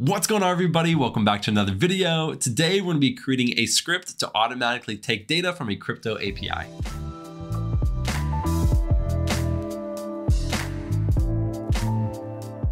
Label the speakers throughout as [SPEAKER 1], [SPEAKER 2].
[SPEAKER 1] What's going on everybody? Welcome back to another video. Today we're going to be creating a script to automatically take data from a crypto API.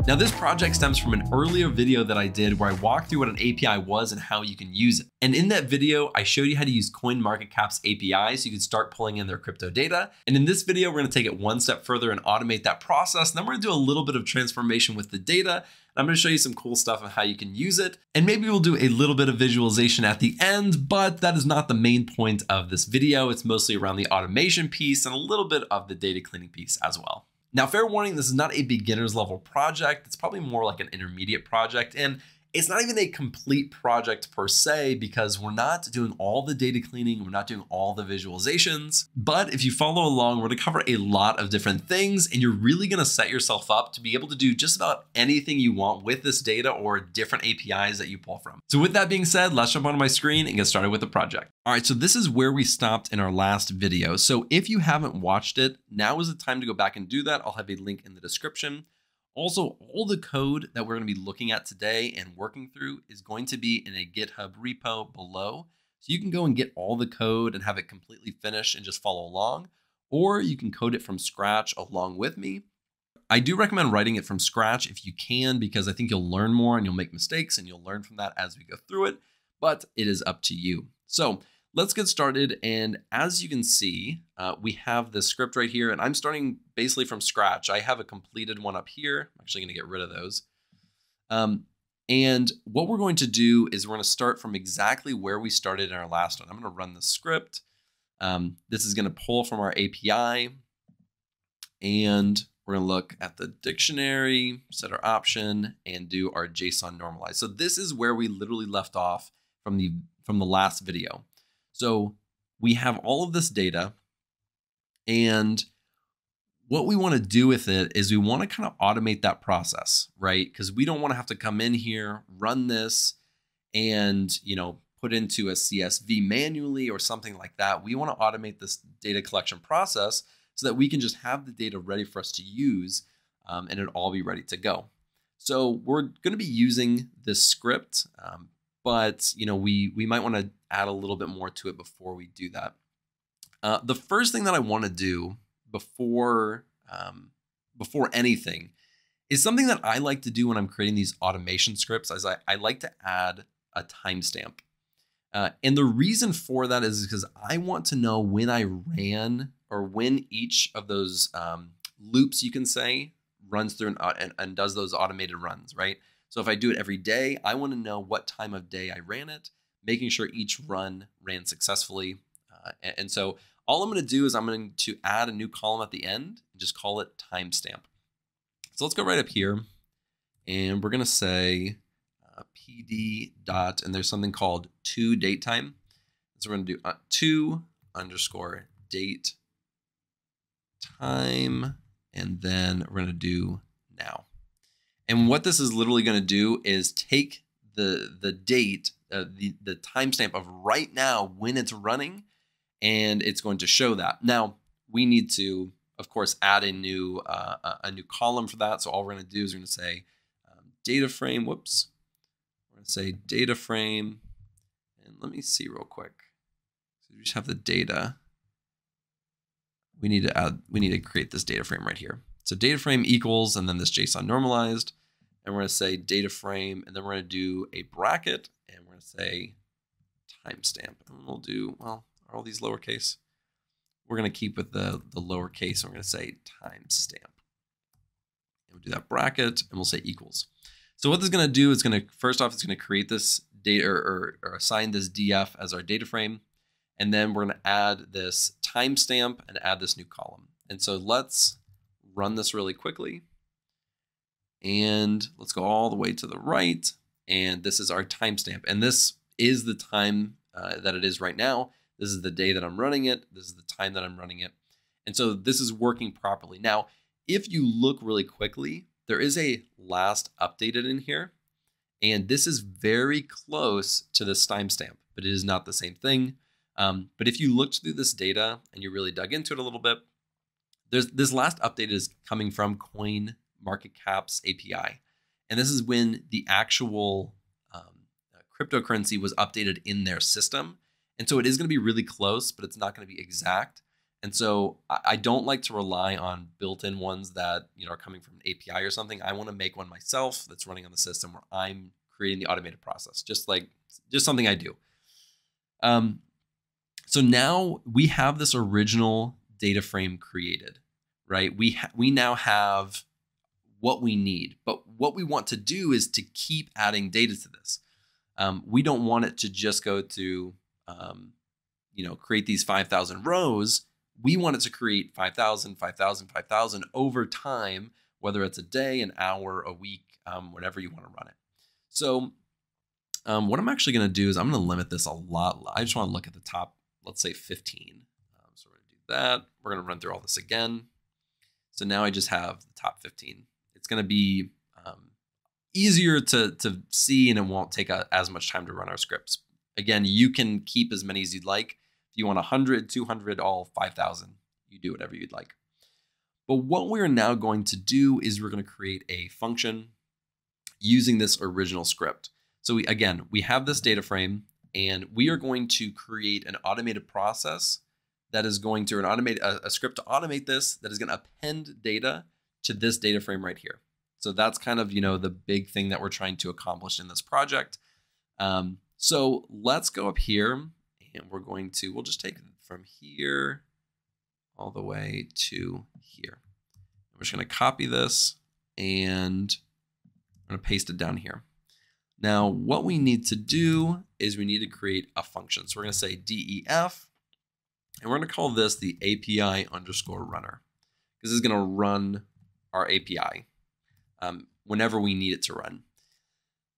[SPEAKER 1] Now this project stems from an earlier video that I did where I walked through what an API was and how you can use it. And in that video, I showed you how to use CoinMarketCap's API so you can start pulling in their crypto data. And in this video, we're gonna take it one step further and automate that process. And then we're gonna do a little bit of transformation with the data. I'm gonna show you some cool stuff on how you can use it. And maybe we'll do a little bit of visualization at the end, but that is not the main point of this video. It's mostly around the automation piece and a little bit of the data cleaning piece as well. Now, fair warning, this is not a beginner's level project. It's probably more like an intermediate project. And it's not even a complete project per se because we're not doing all the data cleaning, we're not doing all the visualizations. But if you follow along, we're gonna cover a lot of different things and you're really gonna set yourself up to be able to do just about anything you want with this data or different APIs that you pull from. So with that being said, let's jump onto my screen and get started with the project. All right, so this is where we stopped in our last video. So if you haven't watched it, now is the time to go back and do that. I'll have a link in the description. Also, all the code that we're going to be looking at today and working through is going to be in a GitHub repo below. So you can go and get all the code and have it completely finished and just follow along, or you can code it from scratch along with me. I do recommend writing it from scratch if you can, because I think you'll learn more and you'll make mistakes and you'll learn from that as we go through it, but it is up to you. So let's get started. And as you can see, uh, we have this script right here, and I'm starting basically from scratch. I have a completed one up here. I'm actually going to get rid of those. Um, and what we're going to do is we're going to start from exactly where we started in our last one. I'm going to run the script. Um, this is going to pull from our API. And we're going to look at the dictionary, set our option, and do our JSON normalize. So this is where we literally left off from the from the last video. So we have all of this data and what we want to do with it is we want to kind of automate that process, right? Because we don't want to have to come in here, run this, and you know, put into a CSV manually or something like that. We want to automate this data collection process so that we can just have the data ready for us to use um, and it all be ready to go. So we're going to be using this script, um, but you know, we we might want to add a little bit more to it before we do that. Uh, the first thing that I want to do before um, before anything is something that I like to do when I'm creating these automation scripts. As I, I like to add a timestamp, uh, and the reason for that is because I want to know when I ran or when each of those um, loops, you can say, runs through and, and, and does those automated runs, right? So if I do it every day, I want to know what time of day I ran it making sure each run ran successfully. Uh, and, so all I'm going to do is I'm going to add a new column at the end and just call it timestamp. So let's go right up here and we're going to say uh, pd dot, and there's something called to date time. So we're going to do uh, to underscore date time, and then we're going to do now. And what this is literally going to do is take the the date uh, the, the timestamp of right now when it's running, and it's going to show that. Now, we need to, of course, add a new, uh, a new column for that. So all we're going to do is we're going to say um, data frame, whoops. We're going to say data frame, and let me see real quick. So we just have the data. We need to add, we need to create this data frame right here. So data frame equals, and then this JSON normalized, and we're going to say data frame, and then we're going to do a bracket, and we're going to say timestamp. And we'll do, well, are all these lowercase? We're going to keep with the, the lowercase. And we're going to say timestamp. And we'll do that bracket and we'll say equals. So what this is going to do is going to, first off, it's going to create this data or, or, or assign this df as our data frame. And then we're going to add this timestamp and add this new column. And so let's run this really quickly. And let's go all the way to the right and this is our timestamp. And this is the time uh, that it is right now. This is the day that I'm running it. This is the time that I'm running it. And so this is working properly. Now, if you look really quickly, there is a last updated in here. And this is very close to this timestamp, but it is not the same thing. Um, but if you looked through this data and you really dug into it a little bit, there's this last update is coming from Coin Market Cap's API. And this is when the actual um, cryptocurrency was updated in their system. And so it is going to be really close, but it's not going to be exact. And so I don't like to rely on built-in ones that you know are coming from an API or something. I want to make one myself that's running on the system where I'm creating the automated process, just like just something I do. Um, so now we have this original data frame created, right? We we now have what we need, but what we want to do is to keep adding data to this. Um, we don't want it to just go to um, you know create these 5,000 rows we want it to create 5,000, 5,000, 5,000 over time, whether it's a day, an hour, a week, um, whatever you want to run it. So um, what I'm actually going to do is I'm going to limit this a lot. I just want to look at the top, let's say 15. Um, so we're going to do that. We're going to run through all this again. So now I just have the top 15. It's going to be um, easier to, to see and it won't take a, as much time to run our scripts. Again, you can keep as many as you'd like If you want 100, 200, all 5,000, you do whatever you'd like. But what we're now going to do is we're going to create a function using this original script. So we, again, we have this data frame and we are going to create an automated process that is going to an automate a, a script to automate this that is going to append data to this data frame right here. So that's kind of you know the big thing that we're trying to accomplish in this project. Um, so let's go up here and we're going to, we'll just take from here all the way to here. We're just going to copy this and I'm going to paste it down here. Now, what we need to do is we need to create a function. So we're going to say def, and we're going to call this the API underscore runner because this is going to run our API um, whenever we need it to run.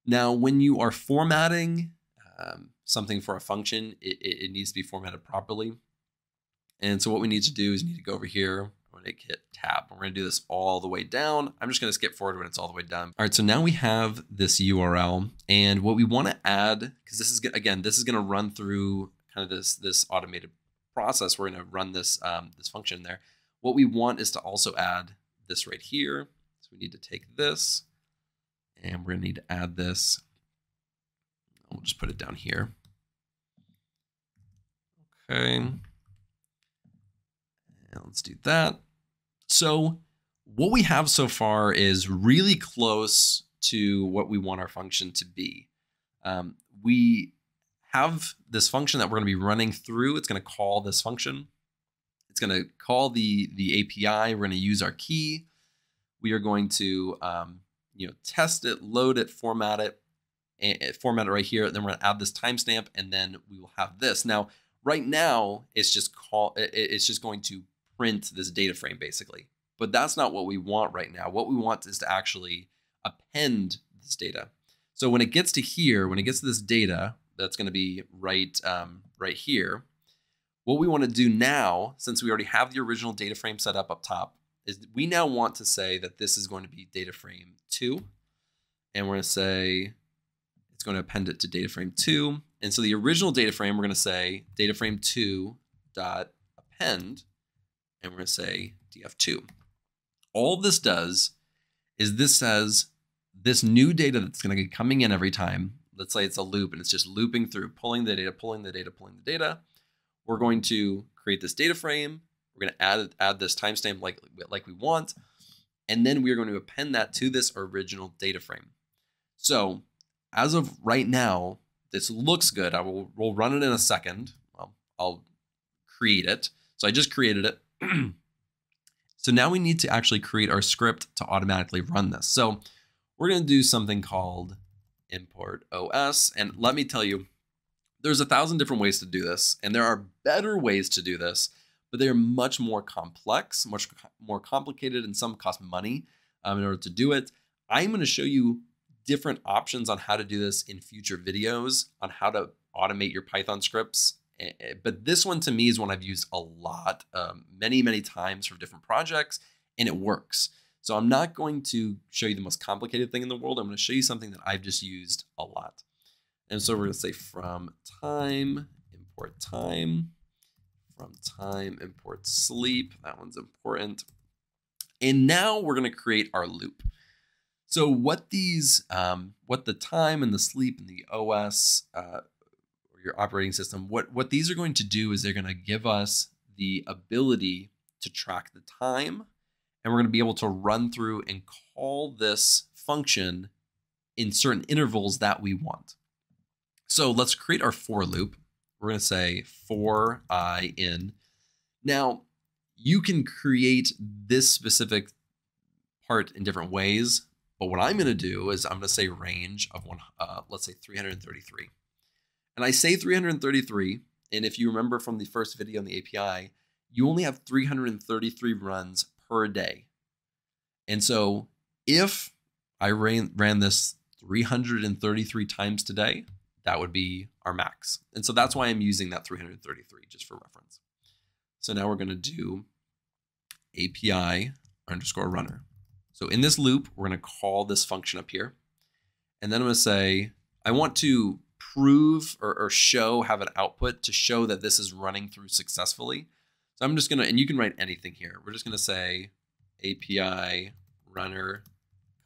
[SPEAKER 1] Now, when you are formatting um, something for a function, it, it, needs to be formatted properly. And so what we need to do is we need to go over here. I'm going to hit tab. We're going to do this all the way down. I'm just going to skip forward when it's all the way down. All right, so now we have this URL. And what we want to add, because this is, again, this is going to run through kind of this, this automated process. We're going to run this, um, this function there. What we want is to also add this right here. So we need to take this and we're going to need to add this We'll just put it down here. Okay. And let's do that. So what we have so far is really close to what we want our function to be. Um, we have this function that we're going to be running through. It's going to call this function. It's going to call the, the API. We're going to use our key. We are going to um, you know, test it, load it, format it, and format it right here. Then we're gonna add this timestamp and then we will have this. Now, right now, it's just call it's just going to print this data frame basically. But that's not what we want right now. What we want is to actually append this data. So when it gets to here, when it gets to this data, that's going to be right um, right here. What we want to do now, since we already have the original data frame set up up top, is we now want to say that this is going to be data frame two. And we're going to say it's going to append it to data frame 2. And so the original data frame, we're going to say data frame 2 dot append, and we're going to say df2. All this does is this says this new data that's going to be coming in every time. Let's say it's a loop and it's just looping through, pulling the data, pulling the data, pulling the data. We're going to create this data frame. We're going to add add this timestamp like like we want, and then we are going to append that to this original data frame. So as of right now, this looks good. I will we'll run it in a second. Well, I'll create it. So I just created it. so now we need to actually create our script to automatically run this. So we're going to do something called import OS. And let me tell you, there's a thousand different ways to do this, and there are better ways to do this, but they are much more complex, much more complicated, and some cost money um, in order to do it. I'm going to show you different options on how to do this in future videos on how to automate your Python scripts. But this one to me is one I've used a lot, um, many, many times for different projects, and it works. So I'm not going to show you the most complicated thing in the world. I'm going to show you something that I've just used a lot. And so we're going to say from time, import time, from time, import sleep. That one's important. And now we're going to create our loop. So what these, um, what the time and the sleep and the OS uh, or your operating system, what what these are going to do is they're going to give us the ability to track the time, and we're going to be able to run through and call this function in certain intervals that we want. So let's create our for loop. We're going to say for i in. Now you can create this specific part in different ways. But what I'm going to do is I'm going to say range of one, uh, let's say 333. And I say 333. And if you remember from the first video on the API, you only have 333 runs per day. And so if I ran, ran this 333 times today, that would be our max. And so that's why I'm using that 333 just for reference. So now we're going to do API underscore runner. So in this loop, we're going to call this function up here. And then I'm going to say, I want to prove or, or, show, have an output to show that this is running through successfully. So I'm just going to, and you can write anything here. We're just going to say API runner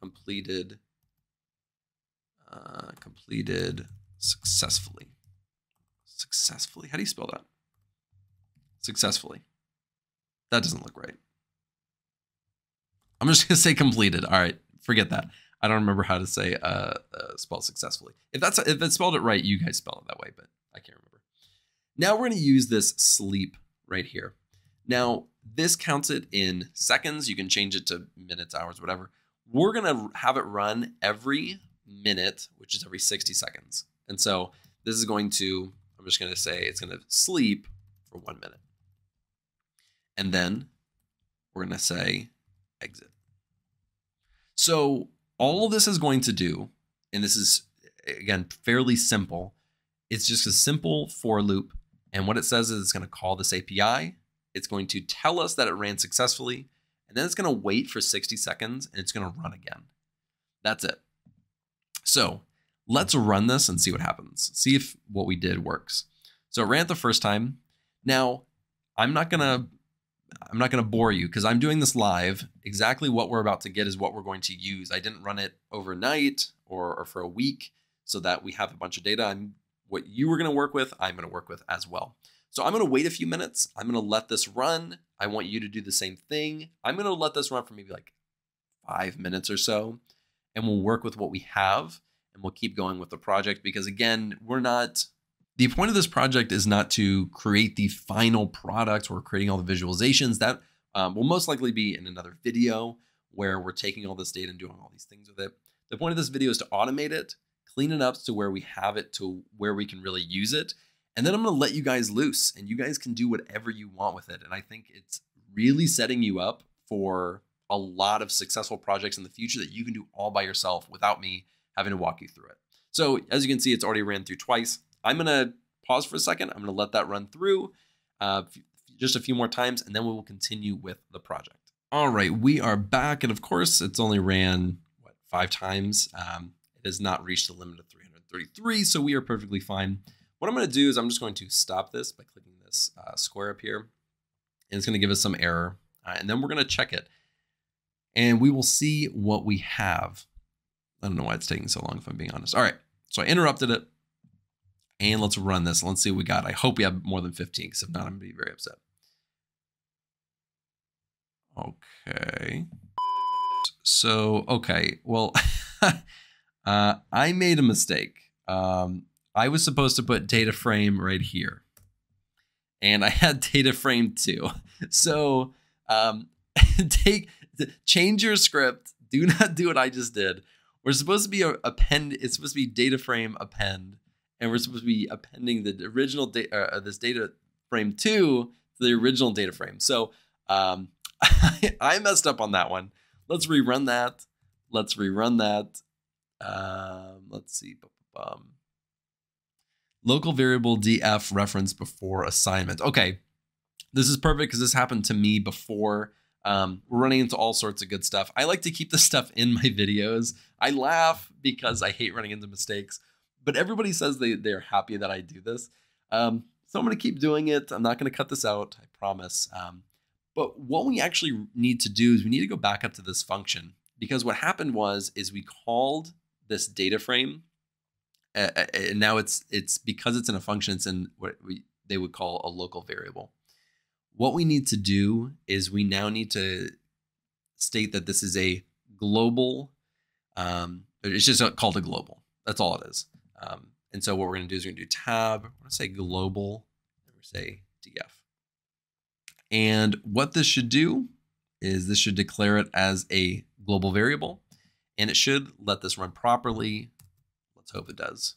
[SPEAKER 1] completed, uh, completed successfully. Successfully. How do you spell that? Successfully. That doesn't look right. I'm just gonna say completed. All right, forget that. I don't remember how to say uh, uh spell successfully. If that's if it spelled it right, you guys spell it that way, but I can't remember. Now we're gonna use this sleep right here. Now this counts it in seconds. You can change it to minutes, hours, whatever. We're gonna have it run every minute, which is every 60 seconds. And so this is going to, I'm just gonna say it's gonna sleep for one minute. And then we're gonna say exit. So all this is going to do, and this is again fairly simple, it's just a simple for loop. And what it says is it's going to call this API. It's going to tell us that it ran successfully, and then it's going to wait for 60 seconds and it's going to run again. That's it. So let's run this and see what happens. See if what we did works. So it ran it the first time. Now, I'm not to I'm not to bore you because I'm doing this live. Exactly what we're about to get is what we're going to use. I didn't run it overnight or, or for a week so that we have a bunch of data. I'm what you were going to work with, I'm going to work with as well. So I'm going to wait a few minutes. I'm going to let this run. I want you to do the same thing. I'm going to let this run for maybe like five minutes or so, and we'll work with what we have and we'll keep going with the project because again, we're not the point of this project is not to create the final product or creating all the visualizations. That um, will most likely be in another video where we're taking all this data and doing all these things with it. The point of this video is to automate it, clean it up to where we have it to where we can really use it. And then I'm going to let you guys loose and you guys can do whatever you want with it. And I think it's really setting you up for a lot of successful projects in the future that you can do all by yourself without me having to walk you through it. So as you can see, it's already ran through twice. I'm to pause for a second. I'm to let that run through uh, just a few more times, and then we will continue with the project. All right, we are back. And of course, it's only ran, what, five times. Um, it has not reached the limit of 333, so we are perfectly fine. What I'm to do is I'm just going to stop this by clicking this uh, square up here. And it's to give us some error. Uh, and then we're to check it. And we will see what we have. I don't know why it's taking so long, if I'm being honest. All right, so I interrupted it. And let's run this. Let's see what we got. I hope we have more than 15, because if not, I'm going to be very upset. Okay. So, okay. Well, uh, I made a mistake. Um, I was supposed to put data frame right here. And I had data frame two. So um, take change your script. Do not do what I just did. We're supposed to be append. It's supposed to be data frame append and we're supposed to be appending the original data, uh, this data frame to the original data frame. So um, I messed up on that one. Let's rerun that. Let's rerun that. Um, let's see. Um, local variable df reference before assignment. Okay, this is perfect because this happened to me before. Um, we're running into all sorts of good stuff. I like to keep this stuff in my videos. I laugh because I hate running into mistakes but everybody says they they're happy that I do this. Um, so I'm going to keep doing it. I'm not going to cut this out. I promise. Um, but what we actually need to do is we need to go back up to this function because what happened was is we called this data frame uh, and now it's it's because it's in a function it's in what we they would call a local variable what we need to do is we now need to state that this is a global um, it's just called a global that's all it is um, and so what we're going to do is we're going to do tab we're going to say global and we're say df and what this should do is this should declare it as a global variable and it should let this run properly. Let's hope it does.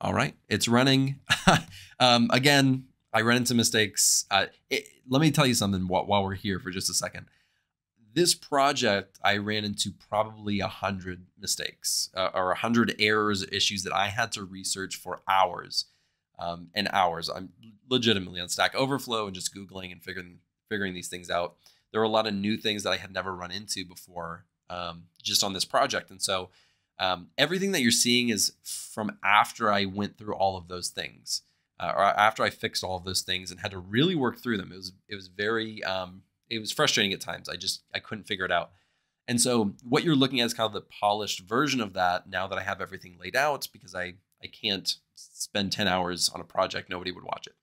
[SPEAKER 1] All right, it's running. um, again, I ran into mistakes. Uh, it, let me tell you something while, while we're here for just a second. This project, I ran into probably a hundred mistakes uh, or a hundred errors, issues that I had to research for hours um, and hours. I'm legitimately on Stack Overflow and just googling and figuring figuring these things out. There were a lot of new things that I had never run into before um, just on this project. And so um, everything that you're seeing is from after I went through all of those things, uh, or after I fixed all of those things and had to really work through them. It was it was very um, it was frustrating at times. I just I couldn't figure it out. And so what you're looking at is kind of the polished version of that. Now that I have everything laid out, because I I can't spend 10 hours on a project, nobody would watch it.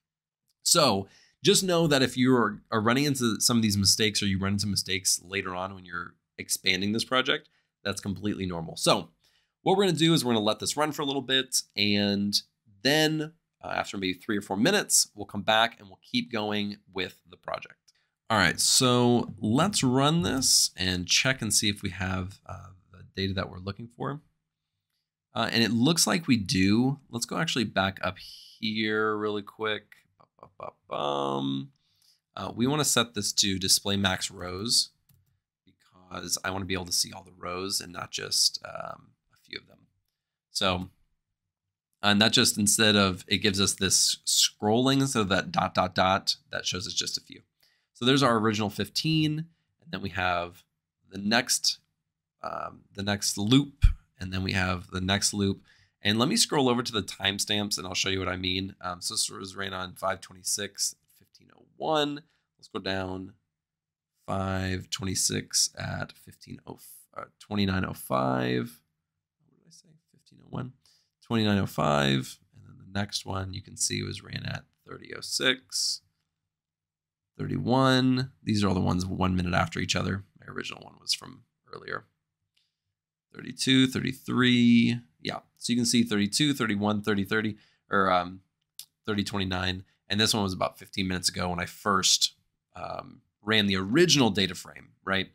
[SPEAKER 1] So just know that if you are, are running into some of these mistakes or you run into mistakes later on when you're expanding this project, that's completely normal. So what we're going to do is we're going to let this run for a little bit. And then uh, after maybe three or four minutes, we'll come back and we'll keep going with the project. All right, so let's run this and check and see if we have uh, the data that we're looking for. Uh, and it looks like we do. Let's go actually back up here really quick. Uh, we want to set this to display max rows because I want to be able to see all the rows and not just um, a few of them. So, and that just instead of it gives us this scrolling so that dot dot dot that shows us just a few. So there's our original 15, and then we have the next um, the next loop, and then we have the next loop. And let me scroll over to the timestamps, and I'll show you what I mean. Um, so this was ran on 526, 1501. Let's go down 526 at 15, uh, 2905. What did I say? 1501. 2905. And then the next one you can see was ran at 3006. 31. These are all the ones one minute after each other. My original one was from earlier. 32, 33. Yeah. So you can see 32, 31, 30, 30, or um, 30, 29. And this one was about 15 minutes ago when I first um, ran the original data frame, right?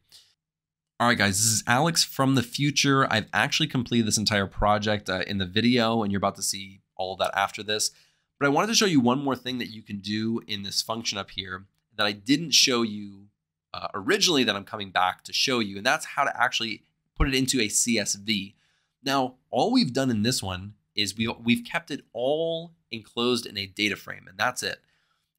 [SPEAKER 1] All right, guys, this is Alex from the future. I've actually completed this entire project uh, in the video, and you're about to see all of that after this. But I wanted to show you one more thing that you can do in this function up here that I didn't show you uh, originally that I'm coming back to show you, and that's how to actually put it into a CSV. Now, all we've done in this one is we, we've kept it all enclosed in a data frame, and that's it.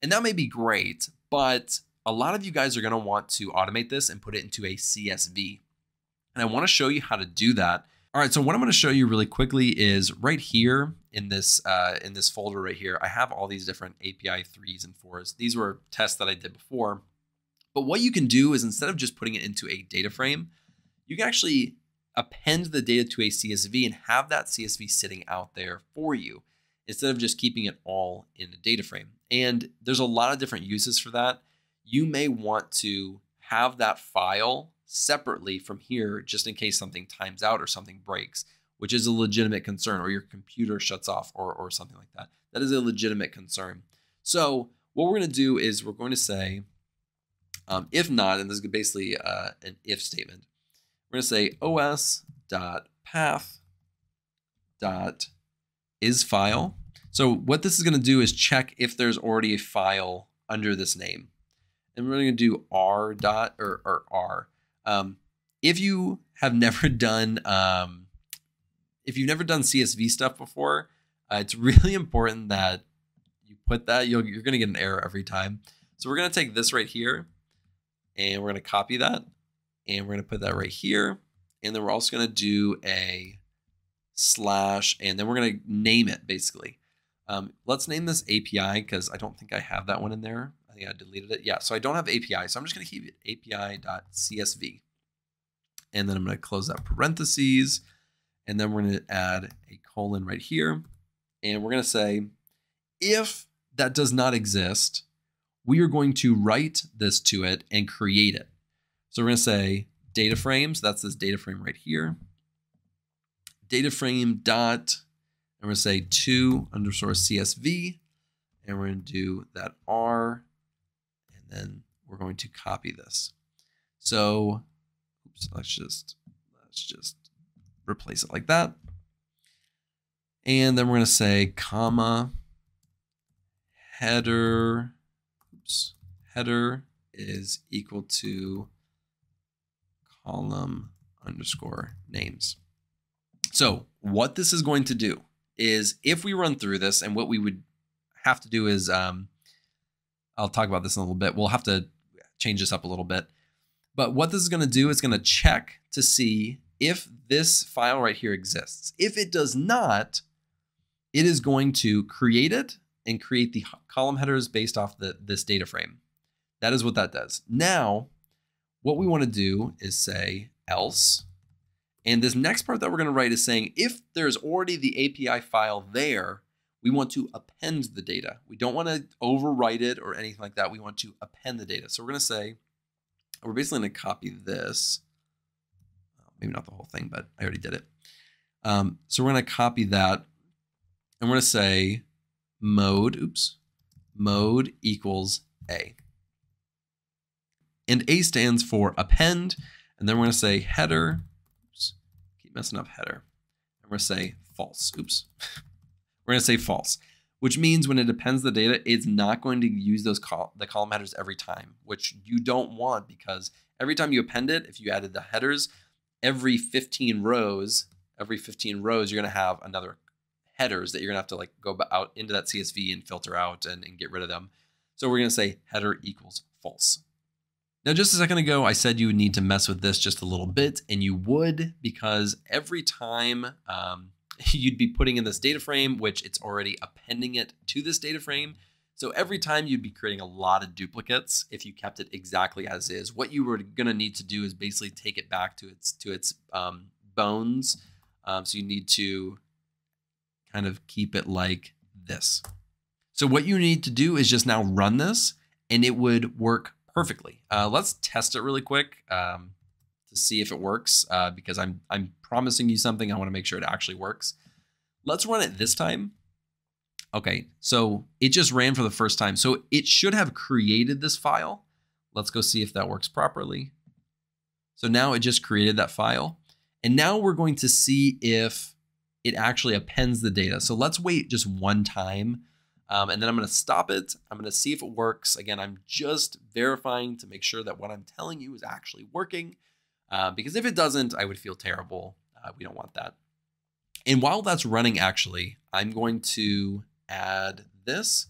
[SPEAKER 1] And that may be great, but a lot of you guys are going to want to automate this and put it into a CSV. And I want to show you how to do that. All right, so what I'm going to show you really quickly is right here in this uh, in this folder right here, I have all these different API threes and fours. These were tests that I did before. But what you can do is instead of just putting it into a data frame, you can actually append the data to a CSV and have that CSV sitting out there for you instead of just keeping it all in a data frame. And there's a lot of different uses for that you may want to have that file separately from here just in case something times out or something breaks, which is a legitimate concern, or your computer shuts off or, or something like that. That is a legitimate concern. So what we're going to do is we're going to say, um, if not, and this is basically uh, an if statement, we're going to say os dot path dot is file. So what this is going to do is check if there's already a file under this name and we're going to do r dot or, or r. Um, if you have never done um, if you've never done CSV stuff before, uh, it's really important that you put that. you are going to get an error every time. So we're going to take this right here, and we're going to copy that, and we're going to put that right here, and then we're also going to do a slash, and then we're going to name it basically. Um, let's name this API because I don't think I have that one in there. I deleted it. Yeah, so I don't have API, so I'm just going to keep it API.csv. And then I'm going to close that parentheses. And then we're going to add a colon right here. And we're going to say, if that does not exist, we are going to write this to it and create it. So we're going to say data frames. That's this data frame right here. Data frame dot, and we're going to say to underscore CSV. And we're going to do that R. And we're going to copy this. So oops, let's just let's just replace it like that. And then we're going to say comma header oops, header is equal to column underscore names. So what this is going to do is if we run through this and what we would have to do is um, I'll talk about this in a little bit. We'll have to change this up a little bit. But what this is going to do is going to check to see if this file right here exists. If it does not, it is going to create it and create the column headers based off the, this data frame. That is what that does. Now, what we want to do is say else. And this next part that we're going to write is saying if there's already the API file there, we want to append the data. We don't want to overwrite it or anything like that. We want to append the data. So we're going to say, we're basically going to copy this. Maybe not the whole thing, but I already did it. Um, so we're going to copy that and we're going to say mode, oops, mode equals A. And A stands for append. And then we're going to say header. Oops, keep messing up header. And we're going to say false. Oops. we're going to say false, which means when it appends the data, it's not going to use those col the column headers every time, which you don't want because every time you append it, if you added the headers, every 15 rows, every 15 rows, you're going to have another headers that you're going to have to like go out into that CSV and filter out and, and get rid of them. So we're going to say header equals false. Now, just a second ago, I said you would need to mess with this just a little bit, and you would because every time um, you'd be putting in this data frame, which it's already appending it to this data frame. So every time you'd be creating a lot of duplicates if you kept it exactly as is. What you were going to need to do is basically take it back to its to its um, bones. Um, so you need to kind of keep it like this. So what you need to do is just now run this, and it would work perfectly. Uh, let's test it really quick um, to see if it works uh, because I'm I'm promising you something. I want to make sure it actually works. Let's run it this time. Okay, so it just ran for the first time. So it should have created this file. Let's go see if that works properly. So now it just created that file. And now we're going to see if it actually appends the data. So let's wait just one time. Um, and then I'm going to stop it. I'm going to see if it works. Again, I'm just verifying to make sure that what I'm telling you is actually working. Uh, because if it doesn't, I would feel terrible. Uh, we don't want that. And while that's running, actually, I'm going to add this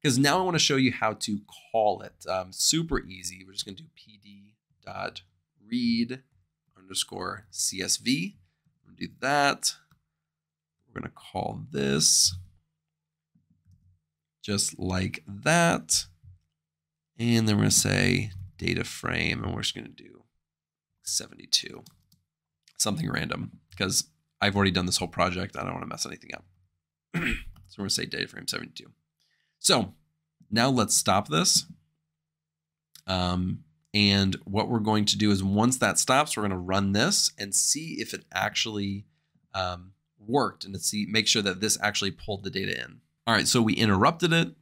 [SPEAKER 1] because now I want to show you how to call it. Um, super easy. We're just going to do pd dot read underscore csv. do that. We're going to call this just like that. And then we're going to say data frame, and we're just going to do 72, something random, because I've already done this whole project. I don't want to mess anything up. so we're going to say data frame 72. So now let's stop this. Um, and what we're going to do is once that stops, we're going to run this and see if it actually um, worked and to see make sure that this actually pulled the data in. All right, so we interrupted it.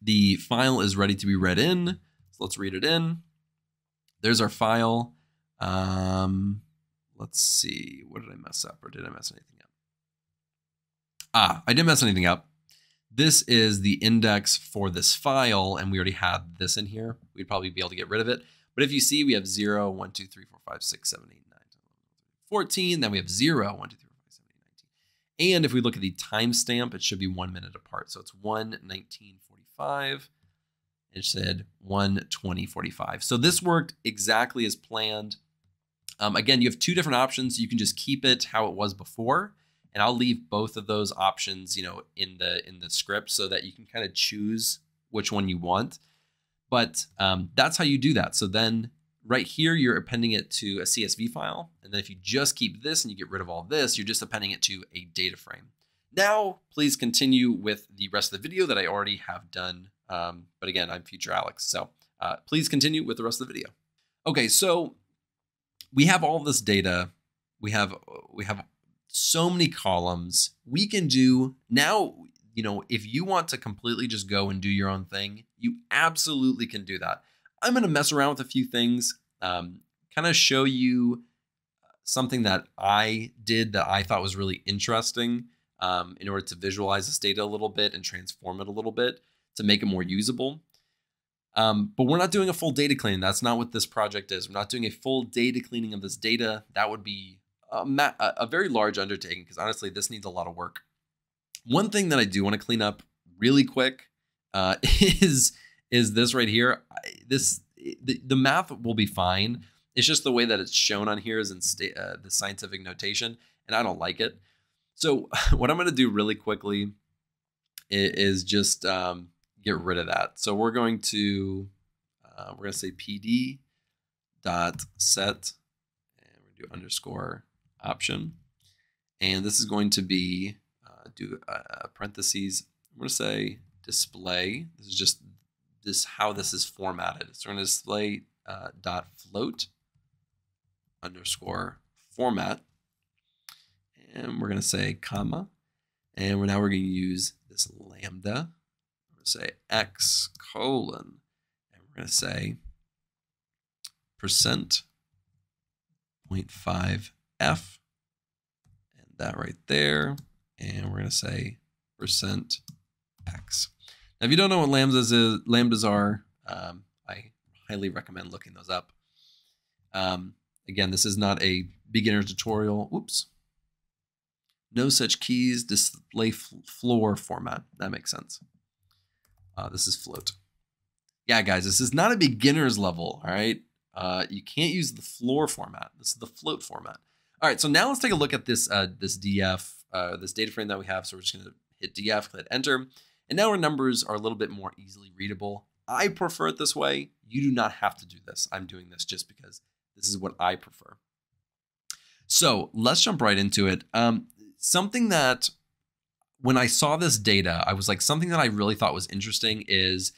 [SPEAKER 1] The file is ready to be read in. So let's read it in. There's our file. Um, let's see. What did I mess up or did I mess anything up? Ah, I didn't mess anything up. This is the index for this file, and we already had this in here. We'd probably be able to get rid of it. But if you see, we have 0, 1, 2, 3, 4, 5, 6, 7, 8, 9, 10, 14. Then we have 0, 1, 2, 3, 4, 5, 7, 8, 19. And if we look at the timestamp, it should be one minute apart. So it's 1, 1945. It said 1, 20, 45. So this worked exactly as planned. Um, again, you have two different options. You can just keep it how it was before and I'll leave both of those options, you know, in the in the script so that you can kind of choose which one you want. But um, that's how you do that. So then right here, you're appending it to a CSV file. And then if you just keep this and you get rid of all this, you're just appending it to a data frame. Now, please continue with the rest of the video that I already have done. Um, but again, I'm Future Alex. So uh, please continue with the rest of the video. Okay, so we have all this data. We have we have so many columns. We can do now, you know, if you want to completely just go and do your own thing, you absolutely can do that. I'm going to mess around with a few things, um, kind of show you something that I did that I thought was really interesting um, in order to visualize this data a little bit and transform it a little bit to make it more usable. Um, but we're not doing a full data cleaning. That's not what this project is. We're not doing a full data cleaning of this data. That would be a, a very large undertaking because honestly, this needs a lot of work. One thing that I do want to clean up really quick uh, is is this right here. This the, the math will be fine. It's just the way that it's shown on here is in sta- uh, the scientific notation, and I don't like it. So what I'm going to do really quickly is, is just um, get rid of that. So we're going to uh, we're going to say PD dot set, and we're going to do underscore option, and this is going to be uh, do uh, parentheses. I'm going to say display. This is just this how this is formatted. So we're going to display uh, dot float underscore format, and we're going to say comma, and we're now we're going to use this lambda. Say x colon, and we're going to say percent 0.5 f, and that right there, and we're going to say percent x. Now, if you don't know what lambdas is, lambdas are, um, I highly recommend looking those up. Um, again, this is not a beginner tutorial. Whoops. No such keys, display floor format. That makes sense. Uh, this is float. Yeah, guys, this is not a beginner's level, all right? Uh, you can't use the floor format. This is the float format. All right, so now let's take a look at this uh, this DF, uh, this data frame that we have. So we're just to hit DF, click enter. And now our numbers are a little bit more easily readable. I prefer it this way. You do not have to do this. I'm doing this just because this is what I prefer. So let's jump right into it. Um, something that when I saw this data, I was like, something that I really thought was interesting is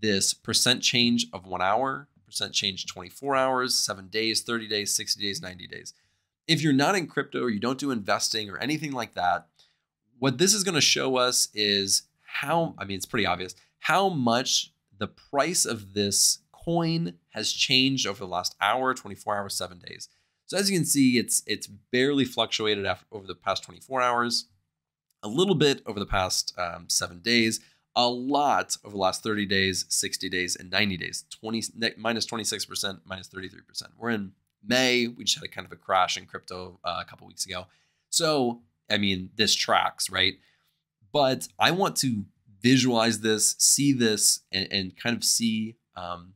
[SPEAKER 1] this percent change of one hour, percent change 24 hours, seven days, 30 days, 60 days, 90 days. If you're not in crypto or you don't do investing or anything like that, what this is going to show us is how, I mean, it's pretty obvious, how much the price of this coin has changed over the last hour, 24 hours, seven days. So as you can see, it's it's barely fluctuated after, over the past 24 hours, a little bit over the past um, seven days, a lot over the last 30 days, 60 days, and 90 days. 20 minus 26%, minus 33%. We're in May. We just had a kind of a crash in crypto uh, a couple weeks ago. So I mean, this tracks, right? But I want to visualize this, see this, and, and kind of see, um,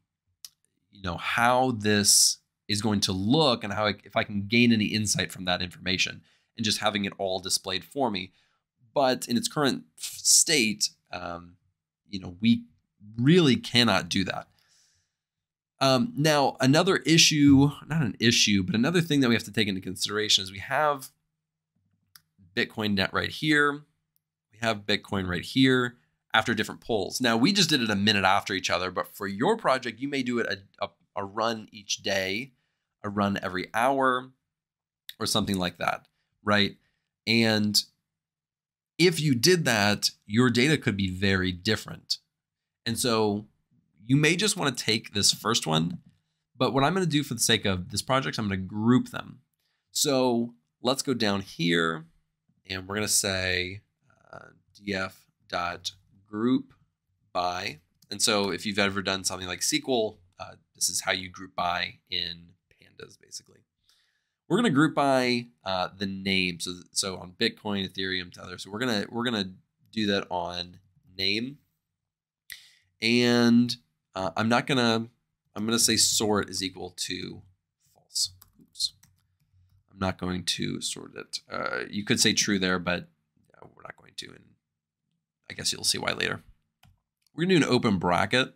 [SPEAKER 1] you know, how this is going to look and how I, if I can gain any insight from that information and just having it all displayed for me. But in its current state, um, you know, we really cannot do that. Um, now, another issue, not an issue, but another thing that we have to take into consideration is we have Bitcoin net right here. We have Bitcoin right here after different polls. Now, we just did it a minute after each other, but for your project, you may do it a, a, a run each day a run every hour or something like that, right? And if you did that, your data could be very different. And so you may just want to take this first one, but what I'm going to do for the sake of this project, I'm going to group them. So let's go down here and we're going to say uh, df dot group by. And so if you've ever done something like SQL, uh, this is how you group by in pandas, basically. We're gonna group by uh, the name. So so on Bitcoin, Ethereum, Tether. So we're gonna we're gonna do that on name. And uh, I'm not gonna I'm gonna say sort is equal to false. Oops. I'm not going to sort it. Uh, you could say true there, but we're not going to. And I guess you'll see why later. We're gonna do an open bracket.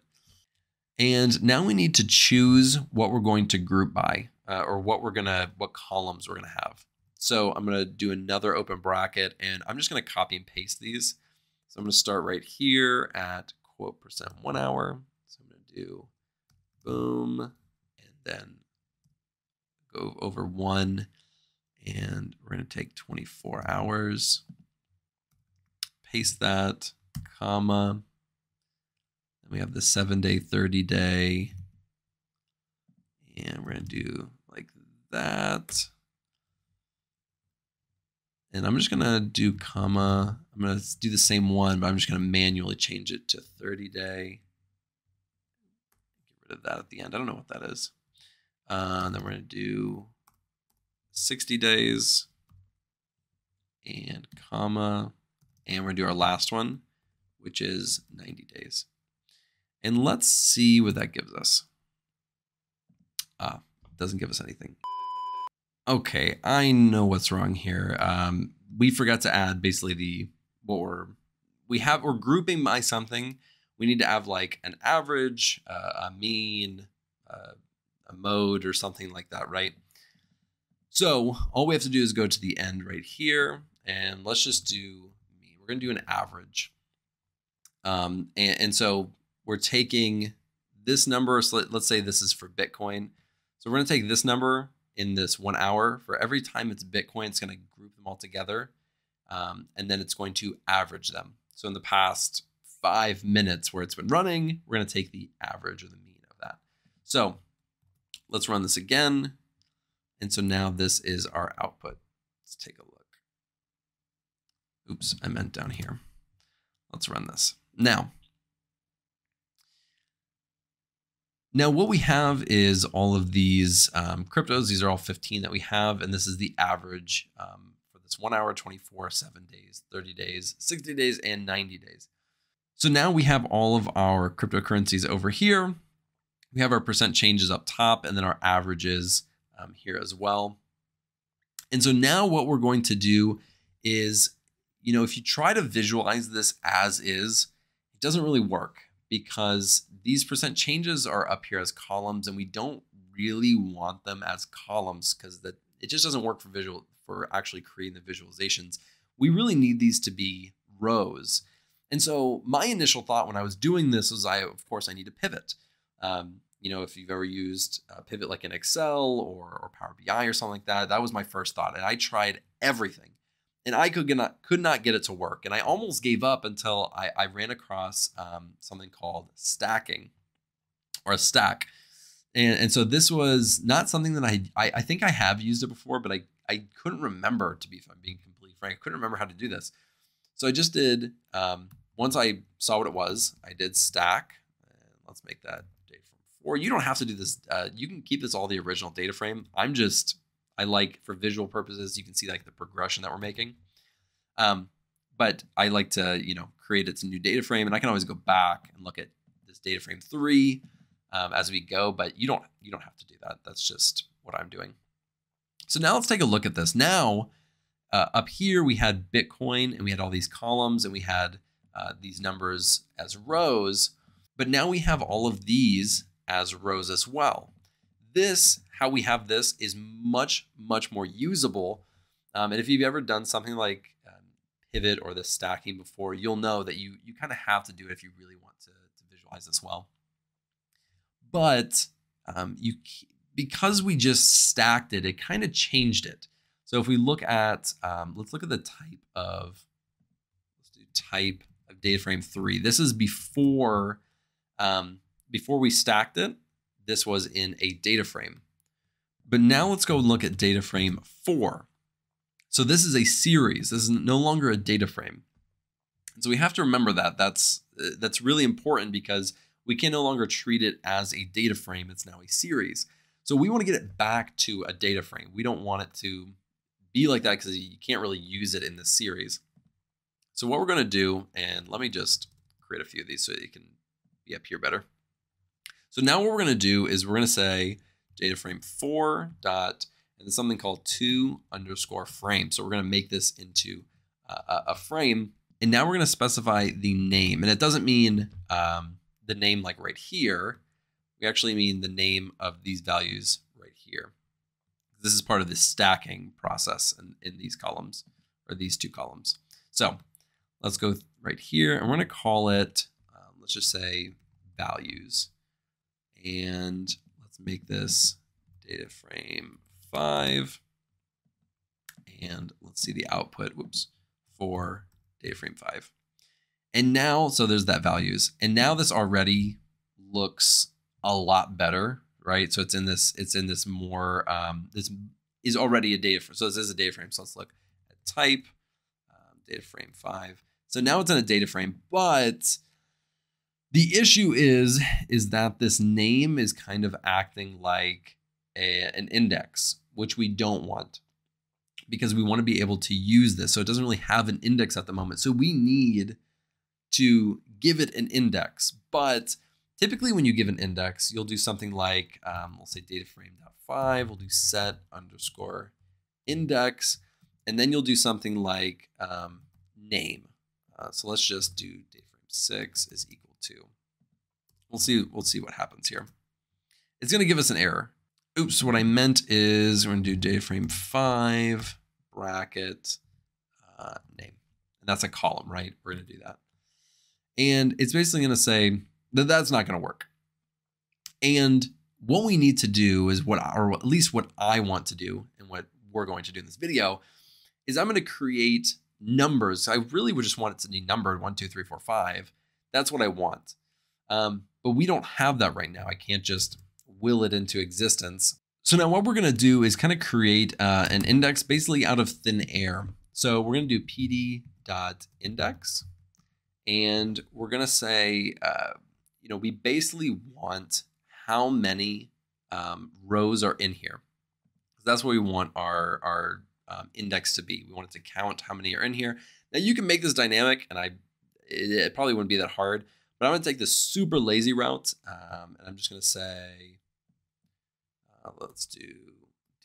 [SPEAKER 1] And now we need to choose what we're going to group by uh, or what we're to, what columns we're to have. So I'm to do another open bracket and I'm just to copy and paste these. So I'm to start right here at quote percent one hour. So I'm to do boom and then go over one and we're to take 24 hours, paste that, comma, then we have the seven day, 30 day, and we're going to do like that. And I'm just going to do comma. I'm going to do the same one, but I'm just going to manually change it to 30 day. Get rid of that at the end. I don't know what that is. Uh, and then we're going to do 60 days and comma. And we're going to do our last one, which is 90 days. And let's see what that gives us. Ah, doesn't give us anything. Okay, I know what's wrong here. Um, we forgot to add basically the what we're we have we're grouping by something. We need to have like an average, uh, a mean, uh, a mode, or something like that, right? So all we have to do is go to the end right here, and let's just do mean. We're gonna do an average. Um, and, and so we're taking this number. So let, let's say this is for Bitcoin. So we're going to take this number in this one hour. For every time it's Bitcoin, it's going to group them all together. Um, and then it's going to average them. So in the past five minutes where it's been running, we're going to take the average or the mean of that. So let's run this again. And so now this is our output. Let's take a look. Oops, I meant down here. Let's run this. Now, Now, what we have is all of these um, cryptos. These are all 15 that we have, and this is the average um, for this one hour, 24, seven days, 30 days, 60 days, and 90 days. So now we have all of our cryptocurrencies over here. We have our percent changes up top, and then our averages um, here as well. And so now what we're going to do is, you know, if you try to visualize this as is, it doesn't really work because these percent changes are up here as columns and we don't really want them as columns because that it just doesn't work for visual for actually creating the visualizations. We really need these to be rows. And so my initial thought when I was doing this was I, of course, I need a pivot. Um, you know, if you've ever used a pivot like in Excel or, or Power BI or something like that, that was my first thought. And I tried everything and I could not could not get it to work. And I almost gave up until I, I ran across um, something called stacking or a stack. And, and so this was not something that I, I, I think I have used it before, but I I couldn't remember to be if I'm being completely frank, I couldn't remember how to do this. So I just did um, once I saw what it was, I did stack. And let's make that data frame four. You don't have to do this. Uh, you can keep this all the original data frame. I'm just I like for visual purposes, you can see like the progression that we're making. Um, but I like to, you know, create its new data frame and I can always go back and look at this data frame three um, as we go, but you don't, you don't have to do that. That's just what I'm doing. So now let's take a look at this. Now uh, up here, we had Bitcoin and we had all these columns and we had uh, these numbers as rows, but now we have all of these as rows as well. This how we have this is much, much more usable. Um, and if you've ever done something like um, pivot or the stacking before, you'll know that you you kind of have to do it if you really want to, to visualize this well. But um, you because we just stacked it, it kind of changed it. So if we look at, um, let's look at the type of, let's do type of data frame three. This is before, um, before we stacked it, this was in a data frame. But now let's go and look at data frame four. So this is a series. This is no longer a data frame. And so we have to remember that. That's uh, that's really important because we can no longer treat it as a data frame. It's now a series. So we want to get it back to a data frame. We don't want it to be like that because you can't really use it in this series. So what we're going to do, and let me just create a few of these so you can be up here better. So now what we're going to do is we're going to say data frame four dot, and something called to underscore frame. So we're going to make this into a, a frame. And now we're going to specify the name. And it doesn't mean um, the name like right here. we actually mean the name of these values right here. This is part of the stacking process in, in these columns or these two columns. So let's go right here and we're going to call it, um, let's just say values. And let's make this data frame five. And let's see the output, whoops, for data frame five. And now, so there's that values. And now this already looks a lot better, right? So it's in this, it's in this more, um, this is already a data frame. So this is a data frame. So let's look at type, um, data frame five. So now it's in a data frame, but the issue is, is that this name is kind of acting like a, an index, which we don't want because we want to be able to use this. So it doesn't really have an index at the moment. So we need to give it an index. But typically when you give an index, you'll do something like, um, we'll say data frame.5, we'll do set underscore index, and then you'll do something like um, name. Uh, so let's just do data frame 6 is equal to. We'll see, we'll see what happens here. It's going to give us an error. Oops, what I meant is we're going to do data frame 5 bracket uh, name. And that's a column, right? We're going to do that. And it's basically going to say that that's not going to work. And what we need to do is what, or at least what I want to do, and what we're going to do in this video, is I'm going to create numbers. I really would just want it to be numbered one, two, three, four, five. That's what I want. Um, but we don't have that right now. I can't just will it into existence. So now what we're going to do is kind of create uh, an index basically out of thin air. So we're going to do pd dot index and we're going to say, uh, you know, we basically want how many um, rows are in here. That's what we want our, our um, index to be. We want it to count how many are in here. Now you can make this dynamic, and I it, it probably wouldn't be that hard, but I'm going to take the super lazy route, um, and I'm just going to say, uh, let's do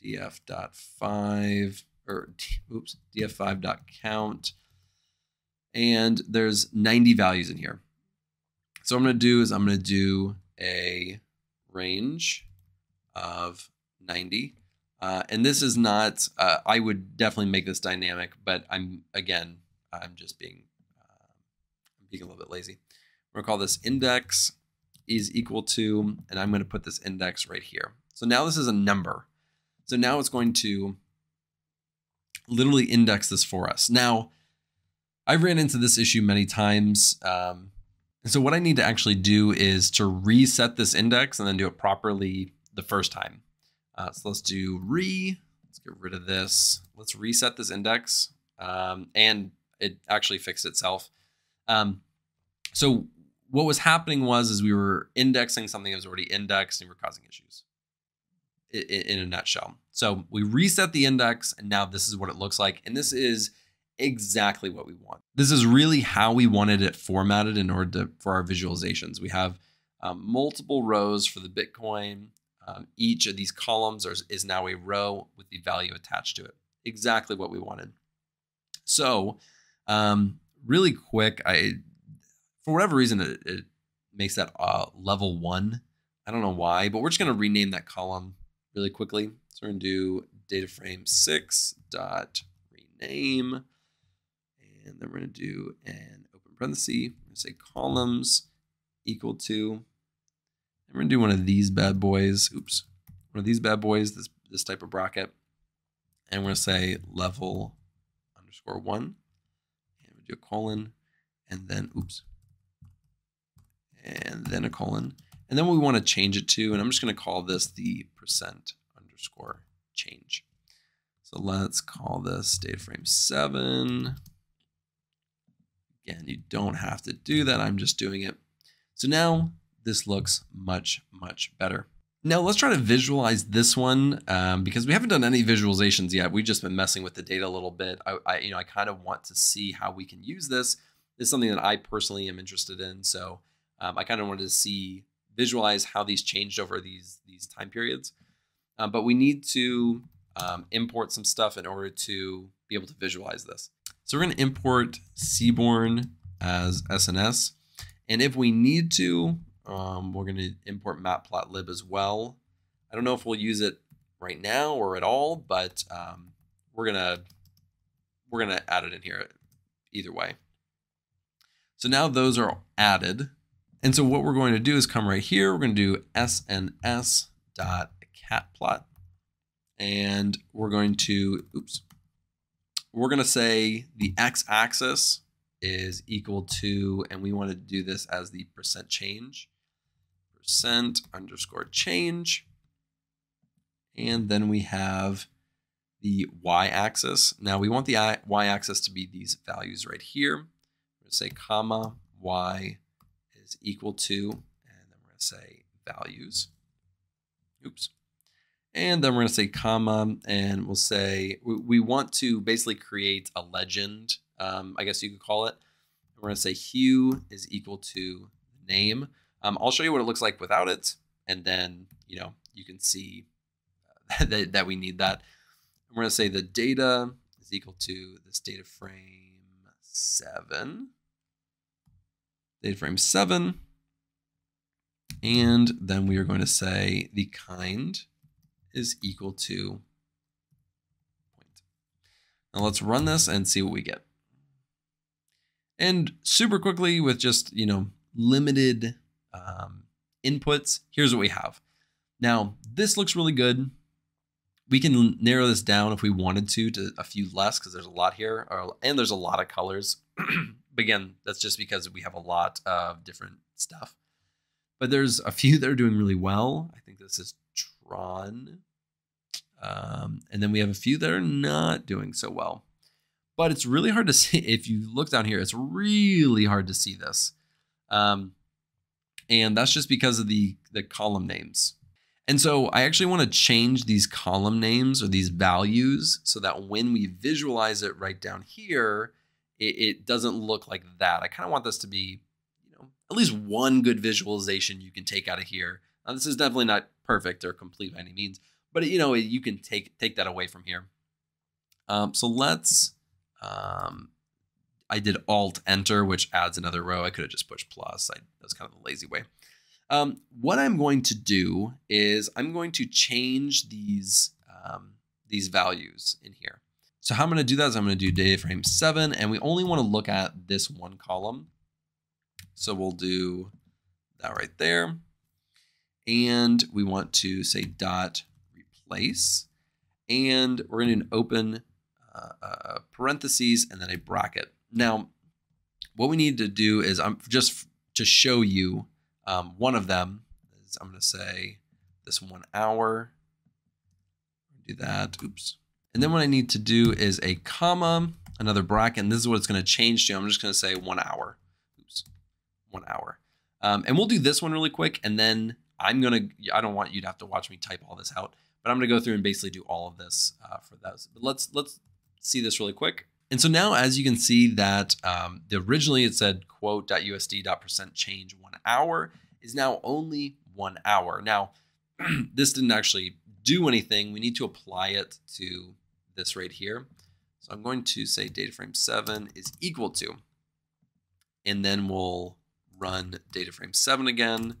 [SPEAKER 1] df.5 or oops, df5.count and there's 90 values in here. So I'm going to do is I'm going to do a range of 90. Uh, and this is not, uh, I would definitely make this dynamic, but I'm, again, I'm just being, being a little bit lazy. We're going to call this index is equal to, and I'm going to put this index right here. So now this is a number. So now it's going to literally index this for us. Now, I've ran into this issue many times. Um, so what I need to actually do is to reset this index and then do it properly the first time. Uh, so let's do re, let's get rid of this. Let's reset this index um, and it actually fixed itself. Um, so what was happening was is we were indexing something that was already indexed and we we're causing issues in, in a nutshell. So we reset the index and now this is what it looks like. And this is exactly what we want. This is really how we wanted it formatted in order to, for our visualizations. We have um, multiple rows for the Bitcoin. Um, each of these columns are, is now a row with the value attached to it. Exactly what we wanted. So, um, really quick, I for whatever reason it, it makes that uh, level one. I don't know why, but we're just going to rename that column really quickly. So we're going to do data frame six dot rename and then we're going to do an open parenthesis. We're to say columns equal to, and we're going to do one of these bad boys. Oops, one of these bad boys, this, this type of bracket. And we're going to say level underscore one. A colon, and then, oops, and then a colon. And then we want to change it to, and I'm just going to call this the percent underscore change. So let's call this data frame seven Again, you don't have to do that. I'm just doing it. So now this looks much, much better. Now let's try to visualize this one um, because we haven't done any visualizations yet. We've just been messing with the data a little bit. I, I, you know, I kind of want to see how we can use this. It's something that I personally am interested in. So um, I kind of wanted to see, visualize how these changed over these, these time periods. Um, but we need to um, import some stuff in order to be able to visualize this. So we're going to import Seaborn as SNS. And if we need to, Um, we're going to import matplotlib as well. I don't know if we'll use it right now or at all, but um, we're gonna we're gonna add it in here either way. So now those are added. And so what we're going to do is come right here. We're going to do sns dot and we're going to oops. We're going to say the x-axis is equal to, and we want to do this as the percent change, percent underscore change. And then we have the y-axis. Now we want the y-axis to be these values right here. We're to say comma y is equal to, and then we're going to say values. Oops. And then we're going to say comma, and we'll say we, we want to basically create a legend, um, I guess you could call it. We're going to say hue is equal to name. Um, I'll show you what it looks like without it, and then you know you can see that, that we need that. And we're going to say the data is equal to this data frame 7. Data frame 7. And then we are going to say the kind is equal to point. Now let's run this and see what we get. And super quickly with just, you know, limited um, inputs, here's what we have. Now, this looks really good. We can narrow this down if we wanted to to a few less because there's a lot here and there's a lot of colors. But again that's just because we have a lot of different stuff. But there's a few that are doing really well. I think this is tron. Um, and then we have a few that are not doing so well. But it's really hard to see if you look down here it's really hard to see this. Um, and that's just because of the the column names and so I actually want to change these column names or these values so that when we visualize it right down here, it, it doesn't look like that. I kind of want this to be, you know, at least one good visualization you can take out of here. Now, this is definitely not perfect or complete by any means, but you know, you can take take that away from here. Um, so let's, um, I did Alt Enter, which adds another row. I could have just pushed plus. I, was kind of the lazy way. Um, what I'm going to do is I'm going to change these, um, these values in here. So how I'm going to do that is I'm going to do data frame 7, and we only want to look at this one column. So we'll do that right there. And we want to say dot replace. And we're going to open uh, uh, parentheses and then a bracket. Now, what we need to do is I'm just to show you um, one of them is I'm going to say this one hour. Do that. Oops. And then what I need to do is a comma, another bracket, and this is what it's going to change to. I'm just going to say one hour. Oops. One hour. Um, and we'll do this one really quick, and then I'm going to, I don't want you to have to watch me type all this out, but I'm going to go through and basically do all of this uh, for those. But let's, let's see this really quick. And so now, as you can see that um, the, originally it said quote.usd.percent change one hour is now only one hour. Now, this didn't actually do anything. We need to apply it to this right here. So I'm going to say data frame 7 is equal to, and then we'll run data frame 7 again.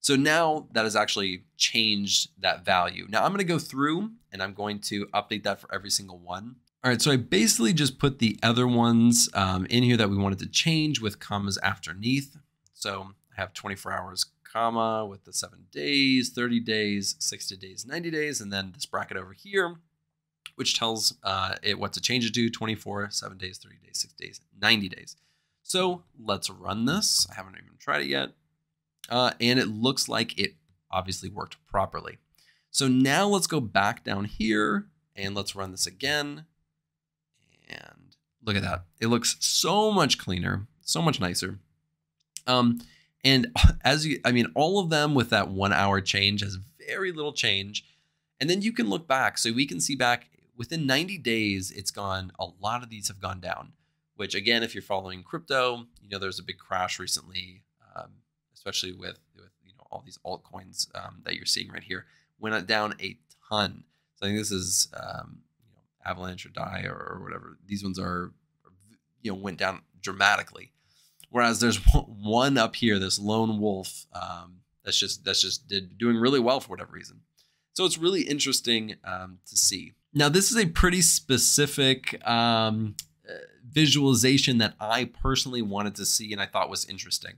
[SPEAKER 1] So now that has actually changed that value. Now I'm going to go through and I'm going to update that for every single one. All right, so I basically just put the other ones um, in here that we wanted to change with commas underneath. So I have 24 hours, comma, with the seven days, 30 days, 60 days, 90 days, and then this bracket over here, which tells uh, it what to change it to 24, seven days, 30 days, six days, 90 days. So let's run this. I haven't even tried it yet. Uh, and it looks like it obviously worked properly. So now let's go back down here and let's run this again. And look at that. It looks so much cleaner, so much nicer. Um, and as you, I mean, all of them with that one hour change has very little change. And then you can look back. So we can see back within 90 days, it's gone, a lot of these have gone down, which again, if you're following crypto, you know, there's a big crash recently, um, especially with, with, you know, all these altcoins um, that you're seeing right here, went down a ton. So I think this is, um, Avalanche or Die or, or whatever. These ones are, you know, went down dramatically. Whereas there's one up here, this lone wolf, um, that's just that's just did, doing really well for whatever reason. So it's really interesting um, to see. Now this is a pretty specific um, uh, visualization that I personally wanted to see and I thought was interesting.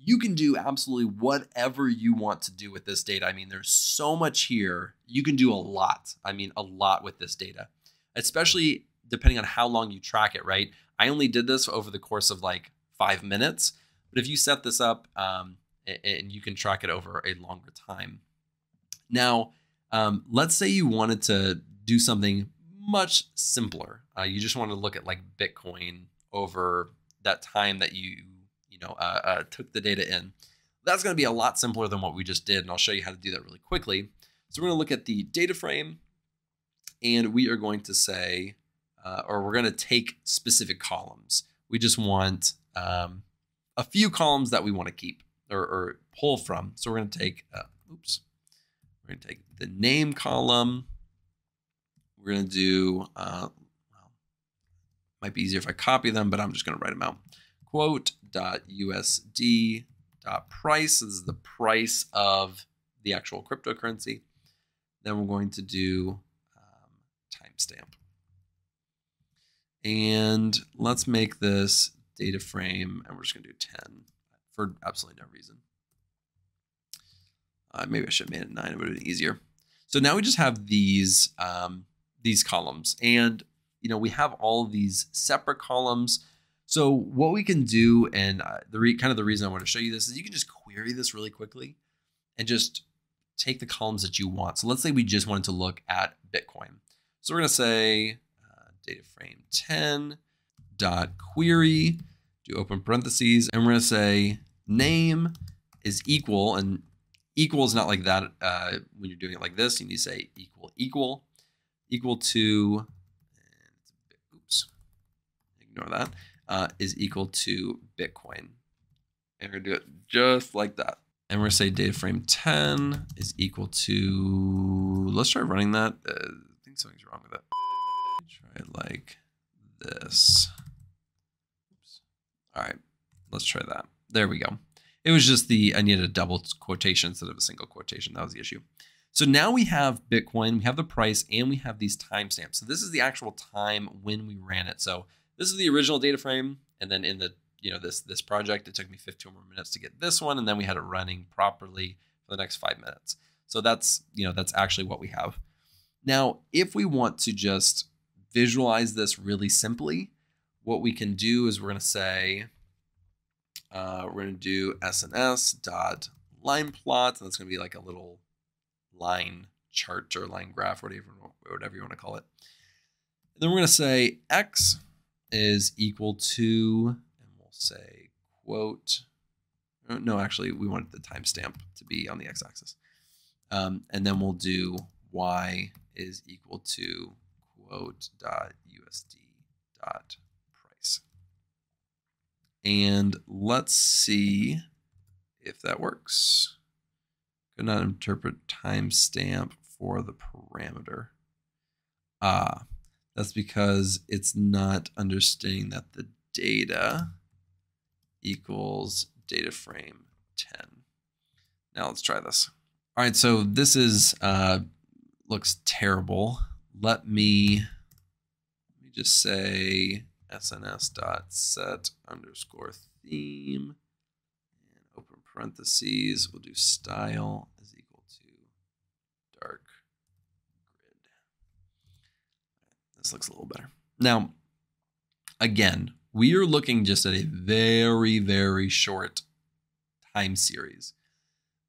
[SPEAKER 1] You can do absolutely whatever you want to do with this data. I mean, there's so much here. You can do a lot. I mean, a lot with this data, especially depending on how long you track it, right? I only did this over the course of like five minutes, but if you set this up um, and you can track it over a longer time. Now, um, let's say you wanted to do something much simpler. Uh, you just want to look at like Bitcoin over that time that you you know uh, uh, took the data in. That's going to be a lot simpler than what we just did, and I'll show you how to do that really quickly. So we're going to look at the data frame, and we are going to say, uh, or we're going to take specific columns. We just want um, a few columns that we want to keep or, or pull from. So we're going to take, uh, oops, we're going to take the name column. We're going to do, uh, well, might be easier if I copy them, but I'm just going to write them out. Quote.usd dot price is the price of the actual cryptocurrency. Then we're going to do timestamp. And let's make this data frame, and we're just going to do 10 for absolutely no reason. Uh, maybe I should have made it 9. It would have been easier. So now we just have these um, these columns, and you know we have all these separate columns. So what we can do, and uh, the kind of the reason I want to show you this is you can just query this really quickly, and just take the columns that you want. So let's say we just wanted to look at Bitcoin. So we're going to say uh, data frame 10 dot query, do open parentheses, and we're going to say name is equal, and equal is not like that uh, when you're doing it like this. You need to say equal equal equal to, oops, ignore that, uh, is equal to Bitcoin. And we're to do it just like that. And we're to say data frame 10 is equal to, let's try running that. Uh, something's wrong with it. Try it like this. Oops. All right, let's try that. There we go. It was just the, I needed a double quotation instead of a single quotation. That was the issue. So now we have Bitcoin, we have the price, and we have these timestamps. So this is the actual time when we ran it. So this is the original data frame, and then in the you know this this project, it took me 15 more minutes to get this one, and then we had it running properly for the next five minutes. So that's you know that's actually what we have. Now, if we want to just visualize this really simply, what we can do is we're going to say uh, we're going to do SNS dot line plot, and that's going to be like a little line chart or line graph, whatever, whatever you want to call it. And then we're going to say x is equal to, and we'll say quote, uh, no, actually, we want the timestamp to be on the x-axis. Um, and then we'll do y is equal to quote dot USD dot price. And let's see if that works. Could not interpret timestamp for the parameter. Ah, that's because it's not understanding that the data equals data frame 10. Now let's try this. All right, so this is uh, looks terrible. Let me let me just say sns dot set underscore theme and open parentheses, we'll do style is equal to dark grid. This looks a little better. Now, again, we are looking just at a very, very short time series.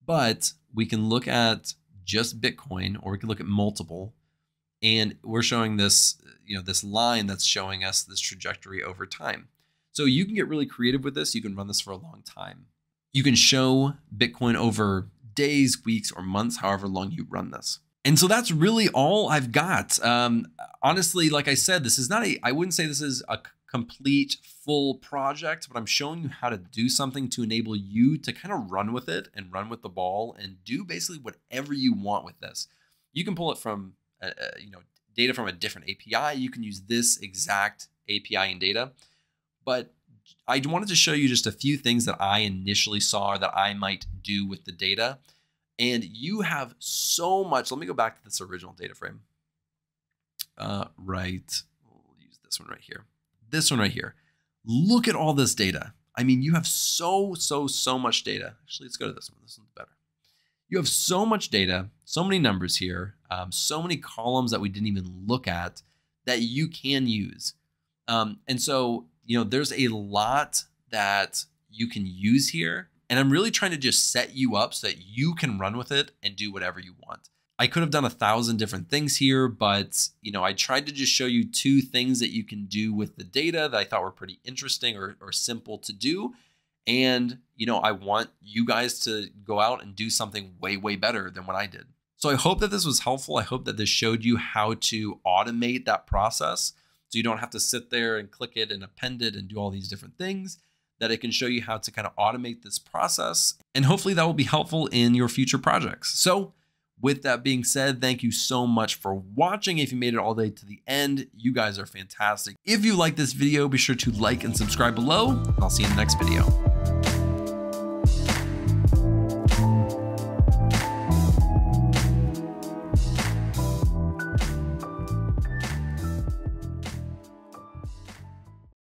[SPEAKER 1] But we can look at just Bitcoin or we can look at multiple. And we're showing this, you know, this line that's showing us this trajectory over time. So you can get really creative with this. You can run this for a long time. You can show Bitcoin over days, weeks, or months, however long you run this. And so that's really all I've got. Um, honestly, like I said, this is not a, I wouldn't say this is a complete full project, but I'm showing you how to do something to enable you to kind of run with it and run with the ball and do basically whatever you want with this. You can pull it from, uh, uh you know, data from a different API. You can use this exact API and data, but I wanted to show you just a few things that I initially saw that I might do with the data. And you have so much. Let me go back to this original data frame. Uh, right. We'll use this one right here. This one right here. Look at all this data. I mean, you have so, so, so much data. Actually, let's go to this one. This one's better. You have so much data, so many numbers here, um, so many columns that we didn't even look at that you can use. Um, and so, you know, there's a lot that you can use here. And I'm really trying to just set you up so that you can run with it and do whatever you want. I could have done a thousand different things here, but you know, I tried to just show you two things that you can do with the data that I thought were pretty interesting or, or simple to do. And you know, I want you guys to go out and do something way, way better than what I did. So I hope that this was helpful. I hope that this showed you how to automate that process. So you don't have to sit there and click it and append it and do all these different things that it can show you how to kind of automate this process. And hopefully that will be helpful in your future projects. So with that being said, thank you so much for watching. If you made it all the way to the end, you guys are fantastic. If you like this video, be sure to like and subscribe below. I'll see you in the next video.